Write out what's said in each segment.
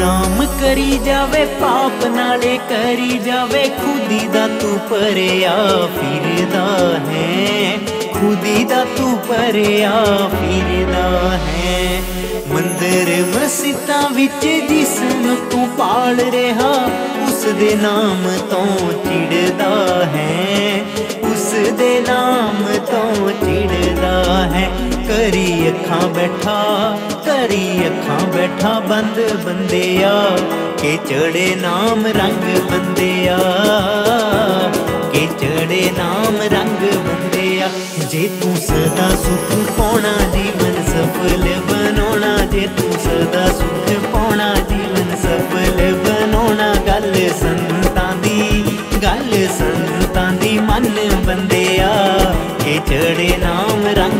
ਰਾਮ ਕਰੀ ਜਾਵੇ, ਪਾਪ ਨਾਲੇ ਕਰੀ ਜਾਵੇ। ਖੁਦੀ ਦਾ ਤੂੰ ਪਰਿਆ ਫਿਰਦਾ ਹੈ। ਖੁਦੀ ਦਾ ਤੂੰ ਪਰਿਆ ਫਿਰਦਾ ਹੈ। ਮੰਦਰ ਮਸਜਿਦਾਂ ਵਿੱਚ ਜਿਸ ਨੂੰ ਤੂੰ ਪਾਲ ਰਿਹਾ ਉਸ ਦੇ ਨਾਮ ਤੋਂ ਚਿੜਦਾ ਕਰੀ ਅੱਖਾਂ ਬੈਠਾ ਕਰੀ ਅੱਖਾਂ ਬੈਠਾ ਬੰਦ ਬੰਦਿਆ, ਕੇ ਚੜੇ ਨਾਮ ਰੰਗ ਬੰਦਿਆ, ਕੇ ਚੜੇ ਨਾਮ ਰੰਗ ਬੰਦਿਆ। ਜੇ ਤੂੰ ਸਦਾ ਸੁਖ ਪਾਉਣਾ ਜੀਵਨ ਸਫਲ ਬਣਾਉਣਾ। ਜੇ ਤੂੰ ਸਦਾ ਸੁਖ ਪਾਉਣਾ ਜੀਵਨ ਸਫਲ ਬਣਾਉਣਾ। ਗੱਲ ਸੰਤਾਂ ਦੀ, ਗੱਲ ਸੰਤਾਂ ਦੀ ਮਨ ਬੰਦਿਆ, ਕੇ ਚੜੇ ਨਾਮ ਰੰਗ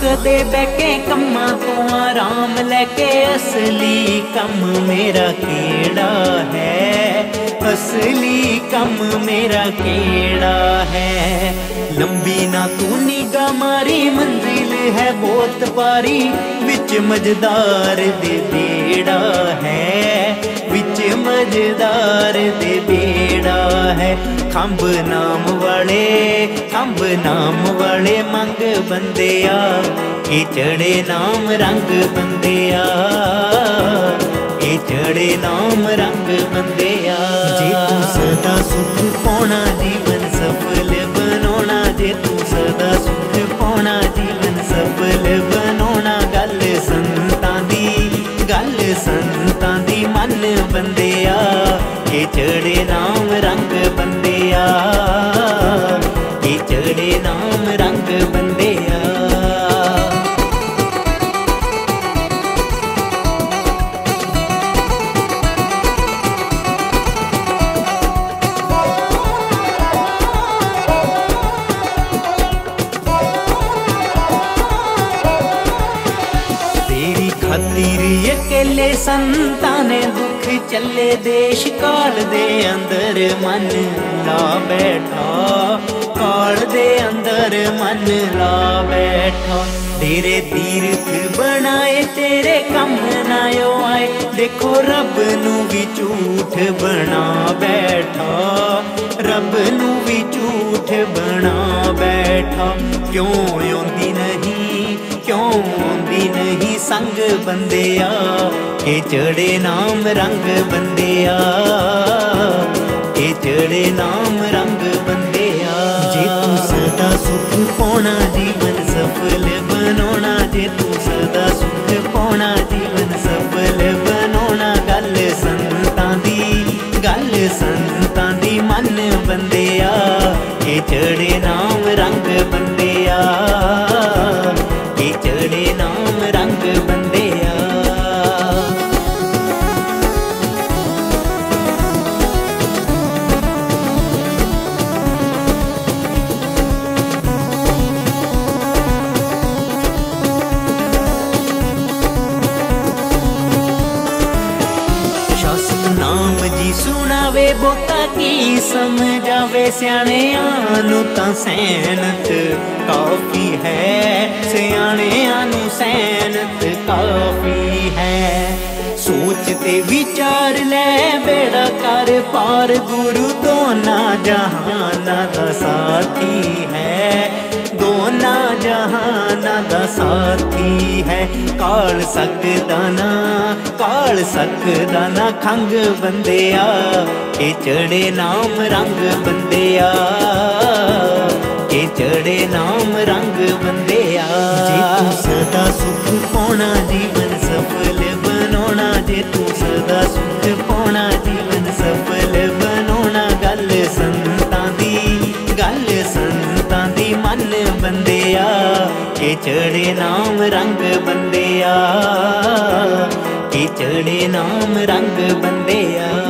ਸੋਚਿਆ ਬਹਿ ਕੇ ਕੰਮਾਂ ਤੋਂ ਆਰਾਮ ਲੈ ਕੇ ਅਸਲੀ ਕੰਮ ਮੇਰਾ ਕਿਹੜਾ ਹੈ? ਅਸਲੀ ਕੰਮ ਮੇਰਾ ਕਿਹੜਾ ਹੈ? ਲੰਬੀ ਨਾ ਤੂੰ ਨਿਗਾ ਮਾਰੀ, ਮੰਜ਼ਿਲ ਹੈ ਬਹੁਤ ਪਾਰੀ ਵਿੱਚ ਮਜਦਾਰ ਦੇ ਬੇੜਾ ਹੈ, ਵਿੱਚ ਮਜਦਾਰ ਦੇ ਖੰਭ ਨਾਮ ਵਾਲੇ, ਖੰਭ ਨਾਮ ਵਾਲੇ ਮੰਗ ਬੰਦਿਆ ਇਹ ਚੜੇ ਨਾਮ ਰੰਗ ਬੰਦਿਆ ਇਹ ਚੜੇ ਨਾਮ ਰੰਗ ਬੰਦਿਆ। ਜੇ ਤੂੰ ਸਦਾ ਸੁਖ ਸੰਤਾਂ ਦੀ ਮਨ ਬੰਦਿਆ ਇਹ ਚੜੇ ਨਾਮ ਰੰਗ ਬੰਦਿਆ। ਇਹ ਚੜੇ ਨਾਮ ਰੰਗ ਬੰਦਿਆ। ਖਾਤਿਰ ਅਕੇਲੇ ਸੰਤਾਂ ਨੇ ਦੁੱਖ ਚੱਲੇ ਦੇਸ਼ ਕਾਲ ਦੇ ਅੰਦਰ ਮਨ ਲਾ ਬੈਠਾ, ਕਾਲ ਦੇ ਅੰਦਰ ਮਨ ਲਾ ਬੈਠਾ। ਤੇਰੇ ਤੀਰਥ ਬਣਾਏ, ਤੇਰੇ ਕੰਮ ਨਾ ਆਏ, ਦੇਖੋ ਰੱਬ ਨੂੰ ਵੀ ਝੂਠ ਬਣਾ ਬੈਠਾ। ਰੱਬ ਨੂੰ ਵੀ ਝੂਠ ਬਣਾ ਬੈਠਾ, ਕਿਉਂ ਬੰਦਿਆ, ਇਹ ਚੜੇ ਨਾਮ ਰੰਗ ਬੰਦਿਆ। ਇਹ ਚੜੇ ਨਾਮ ਰੰਗ ਬੰਦਿਆ। ਜੇ ਤੂੰ ਸਦਾ ਸੁਖ ਪਾਉਣਾ, ਜੀਵਨ ਸਫਲ ਬਣਾਉਣਾ। ਜੇ ਤੂੰ ਸਦਾ ਸੁਖ ਪਾਉਣਾ, ਜੀਵਨ ਸਫਲ ਬਣਾਉਣਾ। ਗੱਲ ਸੰਤਾਂ ਦੀ, ਗੱਲ ਸੰਤਾਂ ਦੀ ਮਨ ਬੰਦਿਆ। ਇਹ ਚੜੇ ਨਾਮ ਰੰਗ ਬੰਦਿਆ। ਸੁਣਾਵੇ ਬੋਤਾ ਕੀ ਸਮਝਾਵੇ ਸਿਆਣਿਆਂ ਨੂੰ ਤਾਂ ਸੈਨਤ ਕਾਫੀ ਹੈ। ਸਿਆਣਿਆਂ ਨੂੰ ਸੈਨਤ ਕਾਫੀ ਹੈ। ਸੋਚ ਤੇ ਵਿਚਾਰ ਲੈ ਬੇੜਾ ਕਰ ਪਾਰ ਗੁਰੂ ਦੋਨਾਂ ਜਹਾਨਾਂ ਦਾ ਸਾਥੀ ਹੈ। ਦੋਨਾਂ ਜਹਾਨਾਂ ਦਾ ਸਾਥੀ ਹੈ। ਕਾਲ ਸਕਦਾ ਨਾ ਕਾਲ ਸਕਦਾ ਨਾ ਖੰਗ ਬੰਦਿਆ, ਇਹ ਚੜੇ ਨਾਮ ਰੰਗ ਬੰਦਿਆ। ਇਹ ਚੜੇ ਨਾਮ ਰੰਗ ਬੰਦਿਆ। ਜੇ ਤੂੰ ਸਦਾ ਸੁਖ ਪਾਉਣਾ ਜੀਵਨ ਸਫਲ ਬਣਾਉਣਾ, ਜੇ ਤੂੰ ਸਦਾ ਸੁਖ ਪਾਉਣਾ ਜੀਵਨ ਸਫਲ ਬਣਾਉਣਾ, ਗੱਲ ਸੰਤਾਂ ਦੀ, ਗੱਲ ਸੰਤਾਂ ਦੀ ਮਨ ਬੰਦਿਆ। ਇਹ ਚੜੇ ਨਾਮ ਰੰਗ ਬੰਦਿਆ। ਇਹ ਚੜੇ ਨਾਮ ਰੰਗ ਬੰਦਿਆ